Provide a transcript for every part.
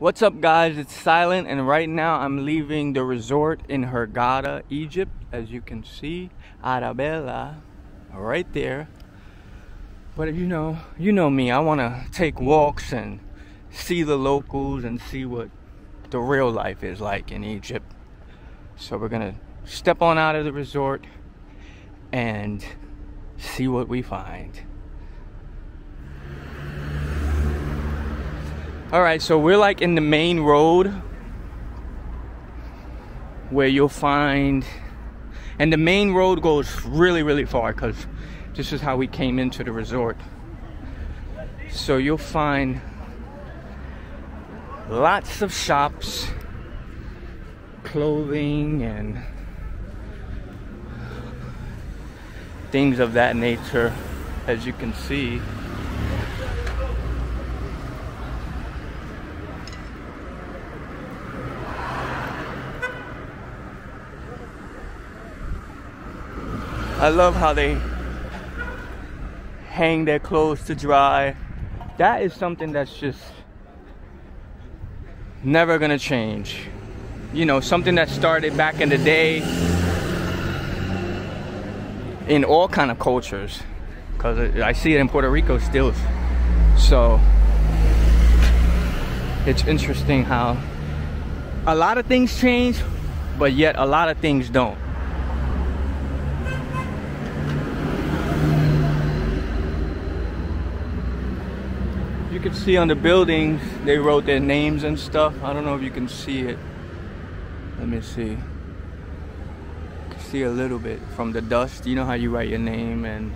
What's up guys, it's Silent and right now I'm leaving the resort in Hurghada, Egypt. As you can see, Arabella, right there. But you know, you know me, I wanna take walks and see the locals and see what the real life is like in Egypt. So we're gonna step on out of the resort and see what we find. All right, so we're like in the main road where you'll find, and the main road goes really, really far because this is how we came into the resort. So you'll find lots of shops, clothing, and things of that nature, as you can see. I love how they hang their clothes to dry. That is something that's just never gonna change. You know, something that started back in the day in all kind of cultures. Cause I see it in Puerto Rico still. So it's interesting how a lot of things change, but yet a lot of things don't. Can see on the buildings, they wrote their names and stuff. I don't know if you can see it. Let me see. See a little bit from the dust. You know how you write your name and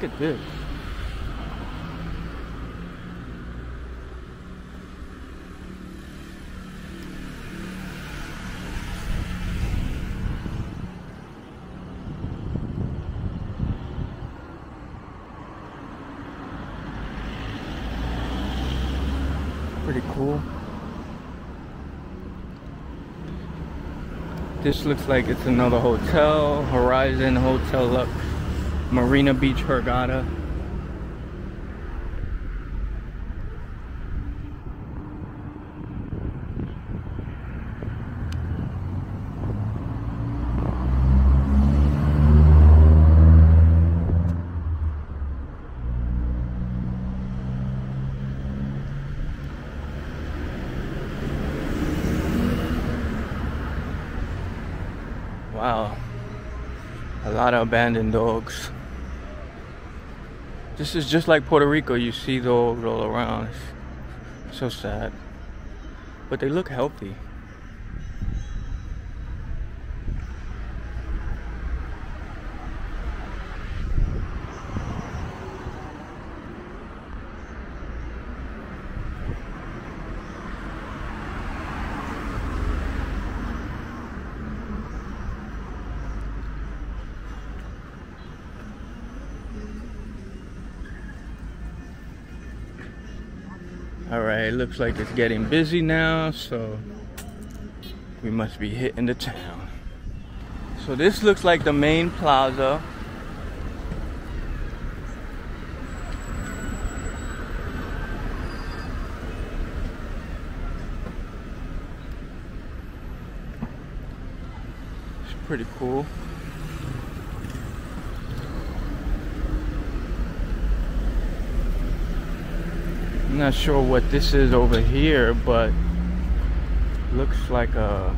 Look at this. Pretty cool. This looks like it's another hotel, Horizon Hotel Lux. Marina Beach Hurghada. Wow, a lot of abandoned dogs. This is just like Puerto Rico. You see those all around. It's so sad. But they look healthy. Right, looks like it's getting busy now, so we must be hitting the town. So this looks like the main plaza. It's pretty cool. I'm not sure what this is over here, but looks like a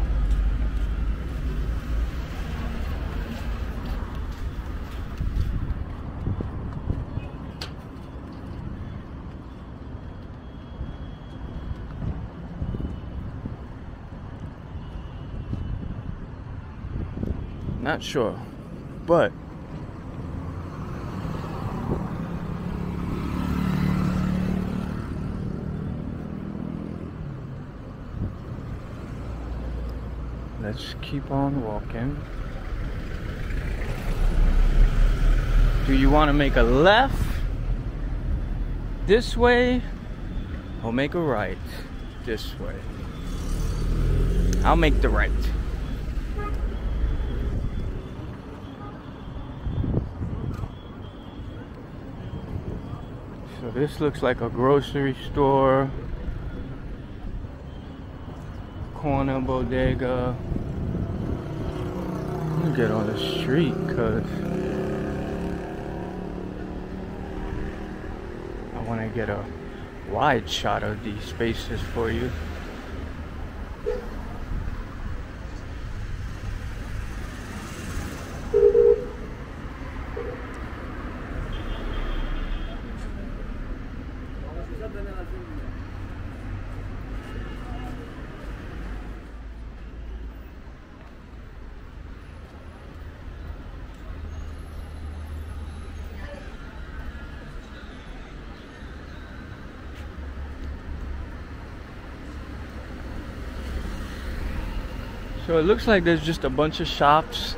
not sure but let's keep on walking Do you want to make a left this way or make a right this way? I'll make the right. So this looks like a grocery store. Corner bodega. Get on the street because I want to get a wide shot of these spaces for you. So it looks like there's just a bunch of shops.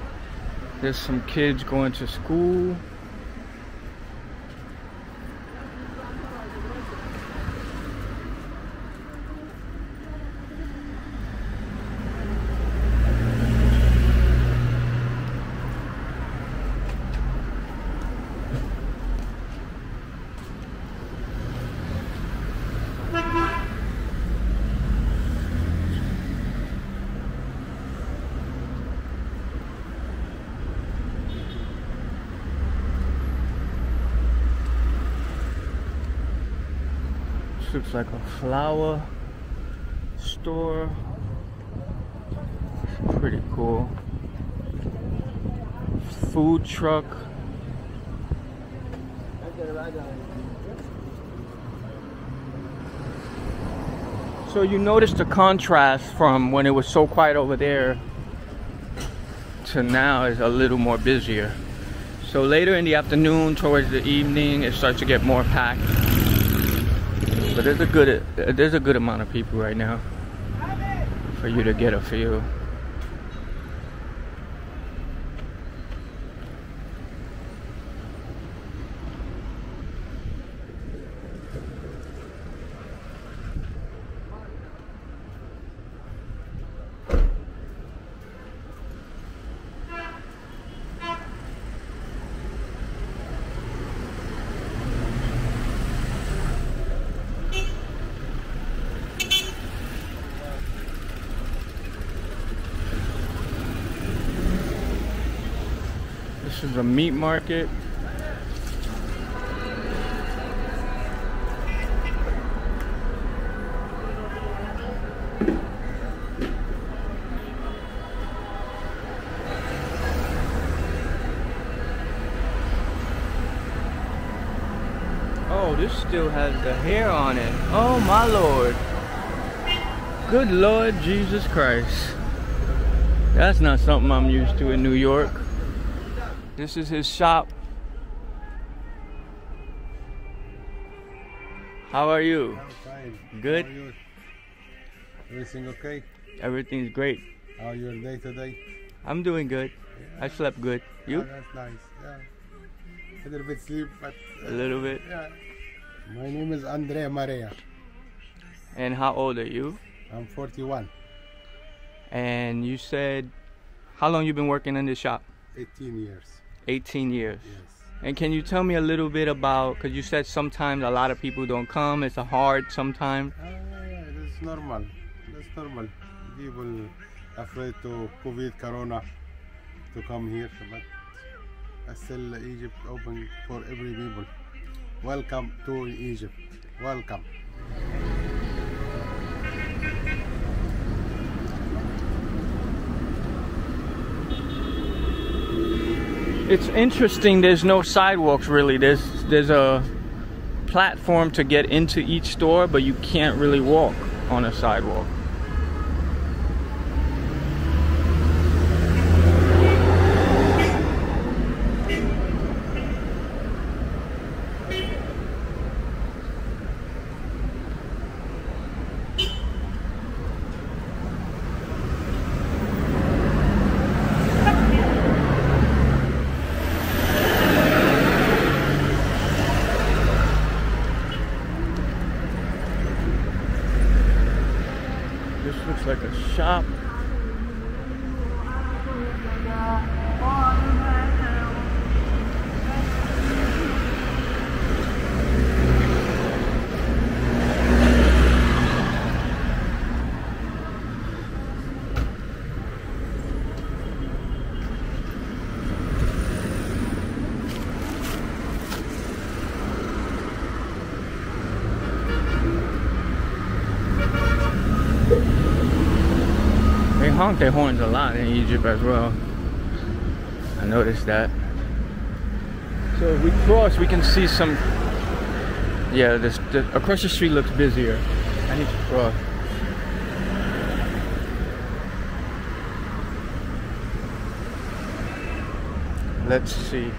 There's some kids going to school. Looks like a flower store. Pretty cool. Food truck. So you notice the contrast from when it was so quiet over there to now is a little more busier. So later in the afternoon towards the evening it starts to get more packed. But there's a good uh, there's a good amount of people right now for you to get a feel. This is a meat market. Oh, this still has the hair on it. Oh my lord. Good Lord Jesus Christ. That's not something I'm used to in New York. This is his shop. How are you? I'm fine. Good? You? Everything okay? Everything's great. How are your day today? I'm doing good. I slept good. Oh, You? that's nice. Yeah. A little bit sleep, but uh, A little bit. yeah. My name is Andrea Maria. And how old are you? I'm 41, And you said how long you been working in this shop? 18 years. 18 years. Yes. And can you tell me a little bit about cuz you said sometimes a lot of people don't come. It's a hard sometimes. Ah, yeah, that's normal. That's normal. People afraid to COVID, Corona, to come here, but I still Egypt open for every people. Welcome to Egypt. Welcome. It's interesting there's no sidewalks really. There's there's a platform to get into each store, but you can't really walk on a sidewalk. Honk their horns a lot in Egypt as well. I noticed that. So if we cross, we can see some. Yeah, this, this across the street looks busier. I need to cross. Let's see.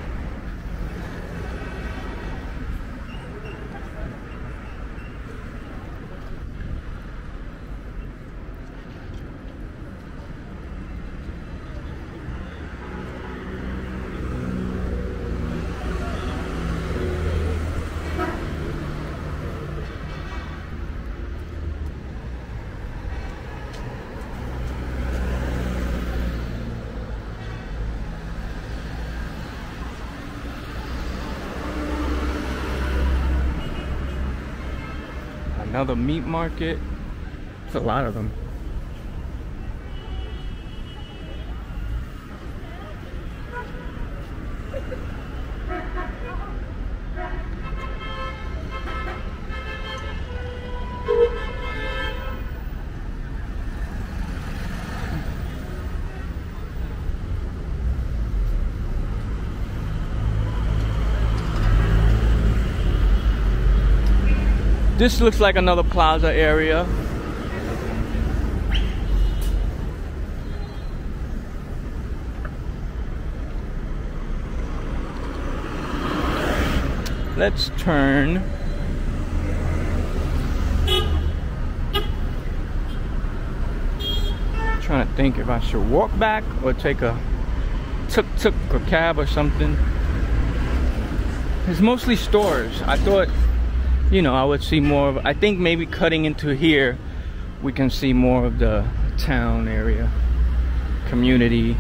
Another meat market. It's a lot of them. This looks like another plaza area. Let's turn. trying to think if I should walk back or take a tuk tuk or cab or something. It's mostly stores. I thought you know, I would see more of, I think maybe cutting into here, we can see more of the town area, community.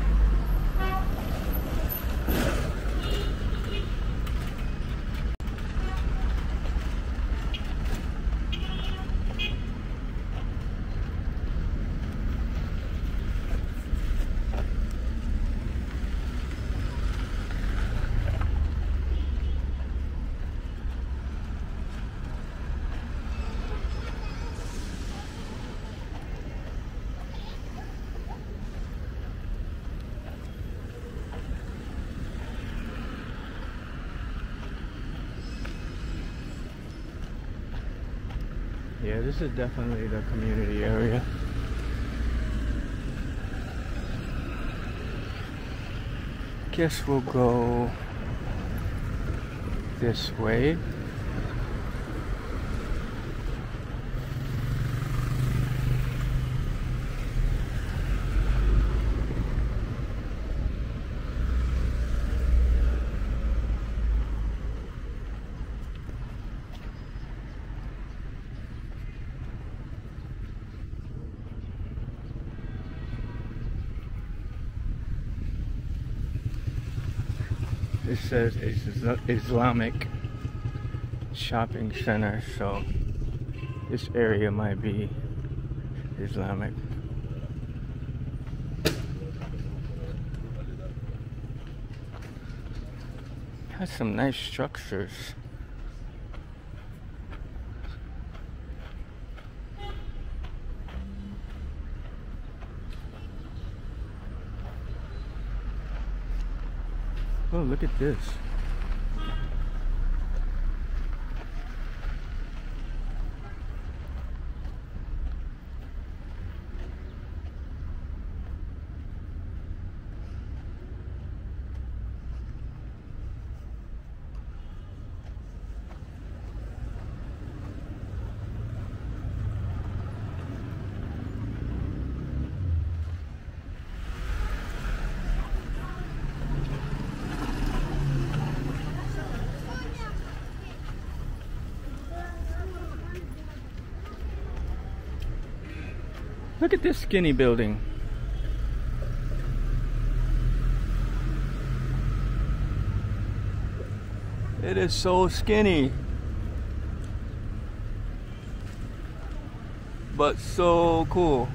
This is definitely the community area. Guess we'll go this way. It says it's Islamic shopping center, so this area might be Islamic. Has some nice structures. Oh, look at this. Look at this skinny building. It is so skinny. But so cool.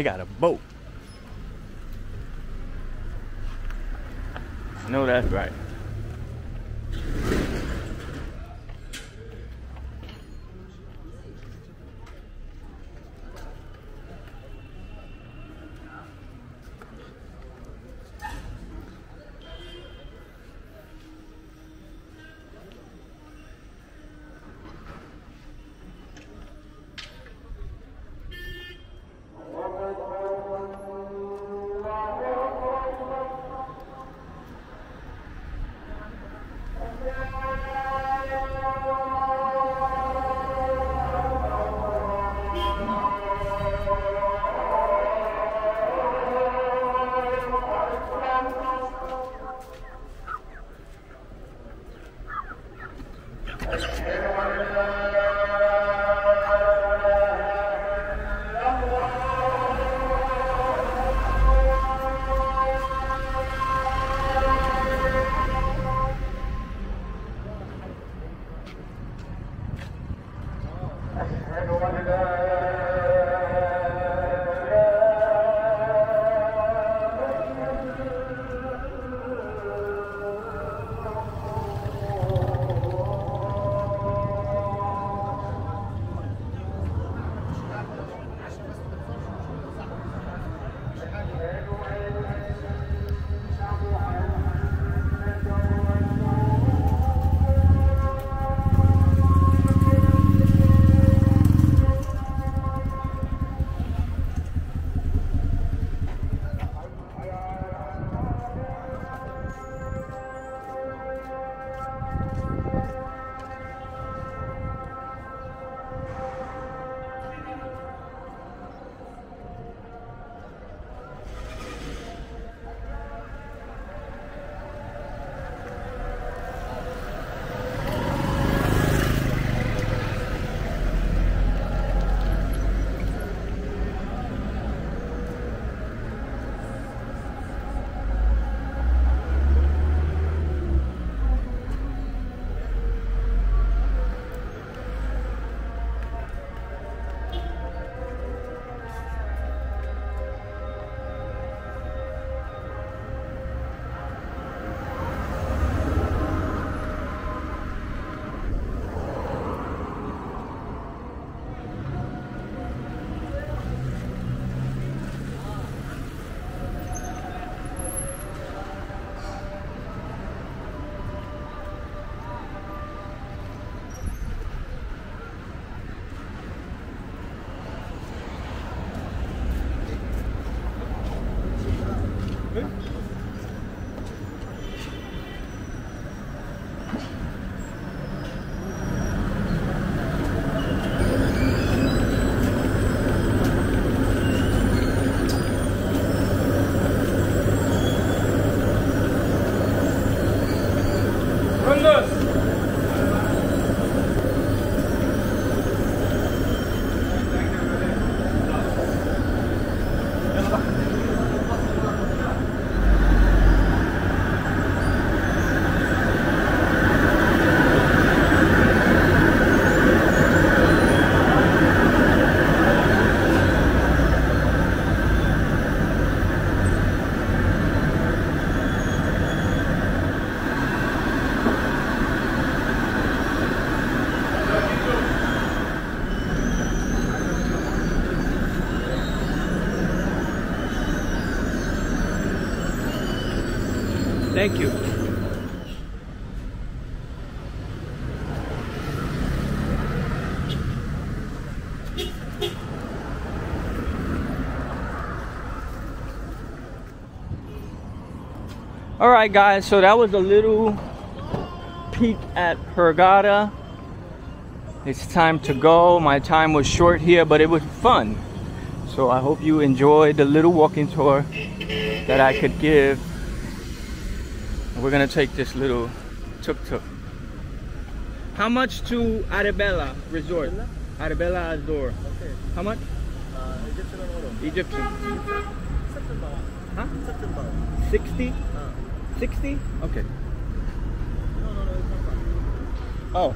They got a boat. I know that's right. Thank you. All right, guys, so that was a little peek at Hurghada. It's time to go. My time was short here, but it was fun. So I hope you enjoyed the little walking tour that I could give. We're gonna take this little tuk-tuk. How much to Arabella Resort? Arabella Azur. Okay. How much? Uh, Egyptian or Egyptian. Huh? 60? Uh, 60? Okay. no, no, no, it's not fine. Oh.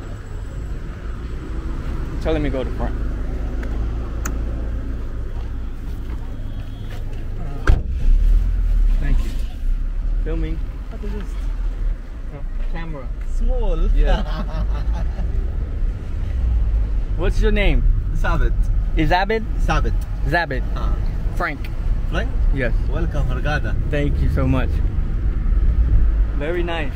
Telling me go to front. Thank you. Filming. What is this? Camera. Small. Yeah. What's your name? Sabit. Is Abid? Sabit. Zabid. Uh, Frank. Frank, Yes. welcome, Hurghada. Thank you so much. Very nice.